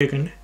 chicken.